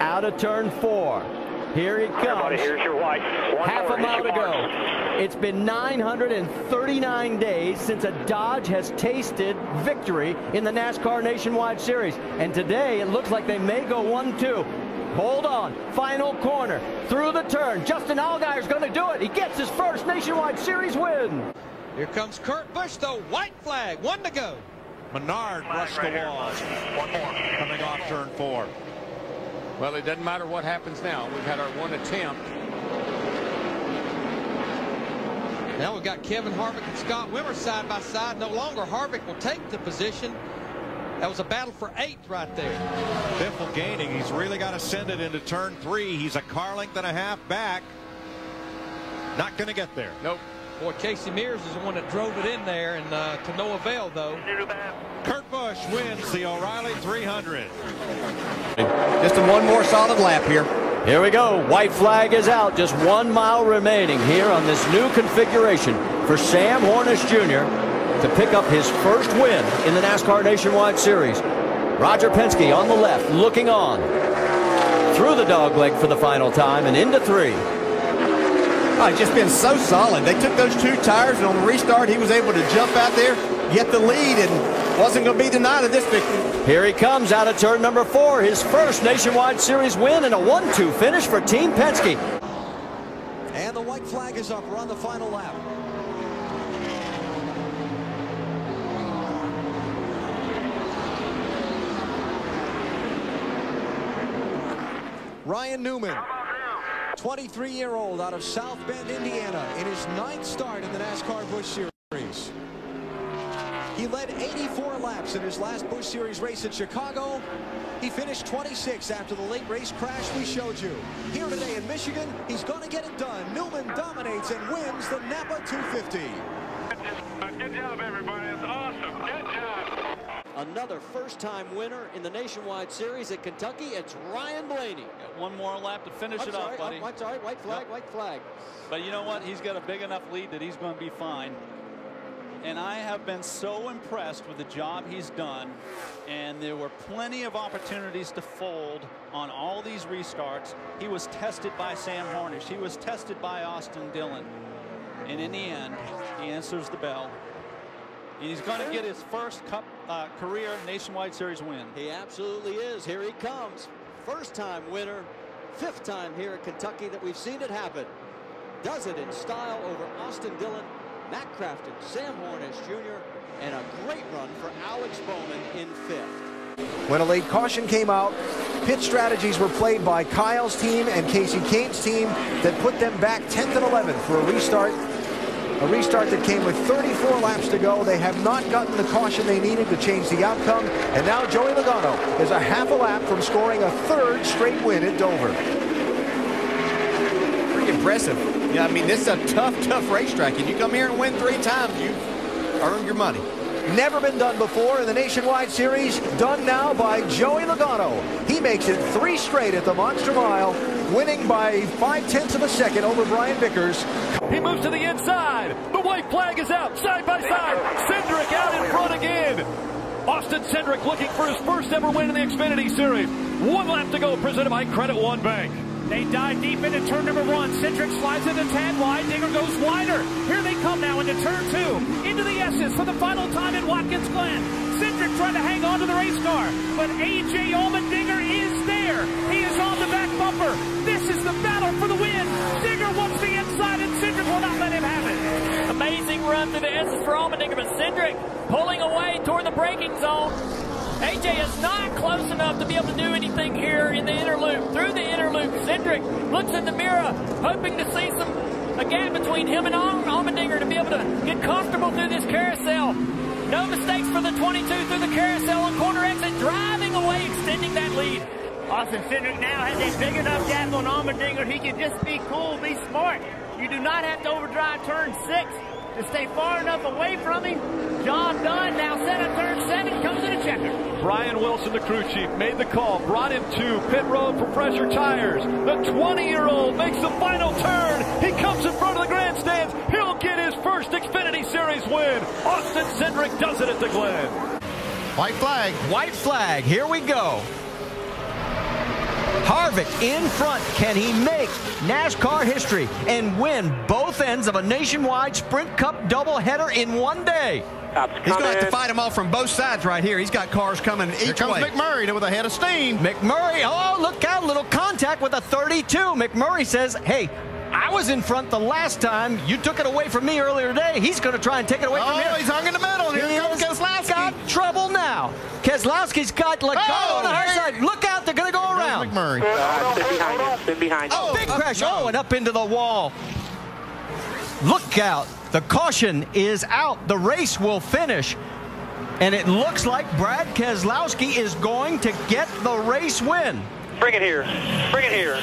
out of turn four. Here he comes. here's your white. One Half more, a mile to go. It's been 939 days since a Dodge has tasted victory in the NASCAR Nationwide Series. And today it looks like they may go 1-2. Hold on. Final corner. Through the turn. Justin Allgaier's going to do it. He gets his first Nationwide Series win. Here comes Kurt Busch, the white flag. One to go. Menard brushed the walls One more. coming off turn four. Well, it doesn't matter what happens now. We've had our one attempt. Now we've got Kevin Harvick and Scott Wimmer side by side. No longer Harvick will take the position. That was a battle for eighth right there. Biffle gaining. He's really got to send it into turn three. He's a car length and a half back. Not going to get there. Nope. Boy, Casey Mears is the one that drove it in there, and uh, to no avail, though. Kurt Busch wins the O'Reilly 300. Just a one more solid lap here. Here we go. White flag is out. Just one mile remaining here on this new configuration for Sam Hornish Jr. to pick up his first win in the NASCAR Nationwide Series. Roger Penske on the left, looking on. Through the dogleg for the final time and into three. Oh, it's just been so solid. They took those two tires, and on the restart, he was able to jump out there, get the lead, and wasn't going to be denied of this victory. Here he comes out of turn number four, his first Nationwide Series win and a 1-2 finish for Team Penske. And the white flag is up. We're on the final lap. Ryan Newman, 23-year-old out of South Bend, Indiana, in his ninth start in the NASCAR Busch Series. He led 84 laps in his last Busch Series race at Chicago. He finished 26 after the late race crash we showed you. Here today in Michigan, he's going to get it done. Newman dominates and wins the Napa 250. Good job, everybody. It's awesome. Good job. Another first-time winner in the Nationwide Series at Kentucky. It's Ryan Blaney. One more lap to finish I'm it sorry, off, buddy. I'm, sorry, white flag, white flag. But you know what? He's got a big enough lead that he's going to be fine. And I have been so impressed with the job he's done. And there were plenty of opportunities to fold on all these restarts. He was tested by Sam Hornish. He was tested by Austin Dillon. And in the end, he answers the bell. And he's going to get his first cup, uh, career Nationwide Series win. He absolutely is. Here he comes. First time winner. Fifth time here at Kentucky that we've seen it happen. Does it in style over Austin Dillon, Matt Crafton, Sam Hornish Jr., and a great run for Alex Bowman in fifth. When a late caution came out, pit strategies were played by Kyle's team and Kasey Kahne's team that put them back 10th and 11th for a restart. A restart that came with 34 laps to go. They have not gotten the caution they needed to change the outcome. And now Joey Logano is a half a lap from scoring a third straight win at Dover. Pretty impressive. Yeah, I mean, this is a tough, tough racetrack. If you come here and win three times, you've earned your money. Never been done before in the Nationwide Series. Done now by Joey Logano. He makes it three straight at the Monster Mile, winning by five-tenths of a second over Brian Vickers. He moves to the inside. The white flag is out, side by side. Cindric out in front again. Austin Cindric looking for his first ever win in the Xfinity Series. One lap to go, presented by Credit One Bank. They dive deep into turn number one. Cindric slides into tad wide. Dinger goes wider. Here they come now into turn two. Into the S's for the final time in Watkins Glen. Cindric trying to hang on to the race car. But A.J. Allmendinger is there. He is on the back bumper. This is the battle for the win. Dinger wants the inside and Cindric will not let him have it. Amazing run through the S's for Allmendinger, but Cindric pulling away toward the braking zone. AJ is not close enough to be able to do anything here in the inner loop. Through the inner loop, Cindric looks in the mirror, hoping to see some a gap between him and Allmendinger to be able to get comfortable through this carousel. No mistakes for the 22 through the carousel on corner exit, driving away, extending that lead. Austin Cindric now has a big enough gap on Allmendinger. He can just be cool, be smart. You do not have to overdrive turn six to stay far enough away from him. Job done. Now set at turn seven. Comes to the checker. Brian Wilson, the crew chief, made the call, brought him to pit road for pressure tires. The 20-year-old makes the final turn. He comes in front of the grandstands. He'll get his first Xfinity Series win. Austin Cindric does it at the Glen. White flag. White flag. Here we go. Harvick in front. Can he make NASCAR history and win both ends of a nationwide Sprint Cup doubleheader in one day? He's going to have to fight them all from both sides right here. He's got cars coming each Here comes way. McMurray with a head of steam. McMurray, oh, look out, little contact with a 32. McMurray says, hey, I was in front the last time. You took it away from me earlier today. He's going to try and take it away from Oh, he's hung in the middle. Here He comes Keselowski. got trouble now. Keselowski's got like Oh, on the high side. Look out, they're going to go around. McMurray. Oh, big crash. Oh, and up into the wall. Look out. The caution is out. The race will finish. And it looks like Brad Keselowski is going to get the race win. Bring it here. Bring it here.